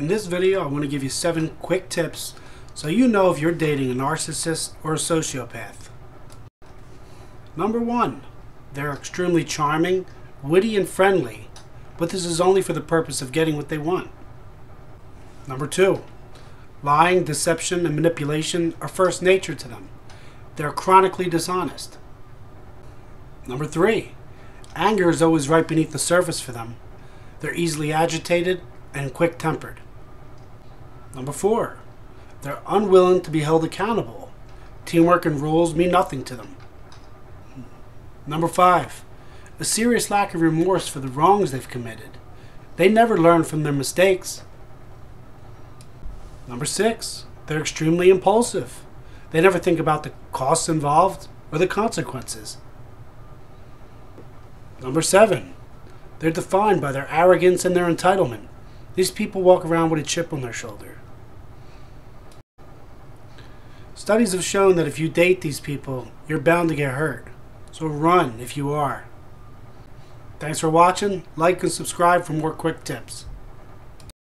In this video, I want to give you seven quick tips so you know if you're dating a narcissist or a sociopath. Number one, they're extremely charming, witty, and friendly, but this is only for the purpose of getting what they want. Number two, lying, deception, and manipulation are first nature to them. They're chronically dishonest. Number three, anger is always right beneath the surface for them. They're easily agitated and quick tempered. Number four, they're unwilling to be held accountable. Teamwork and rules mean nothing to them. Number five, a serious lack of remorse for the wrongs they've committed. They never learn from their mistakes. Number six, they're extremely impulsive. They never think about the costs involved or the consequences. Number seven, they're defined by their arrogance and their entitlement. These people walk around with a chip on their shoulder. Studies have shown that if you date these people, you're bound to get hurt. So run if you are. Thanks for watching. Like and subscribe for more quick tips.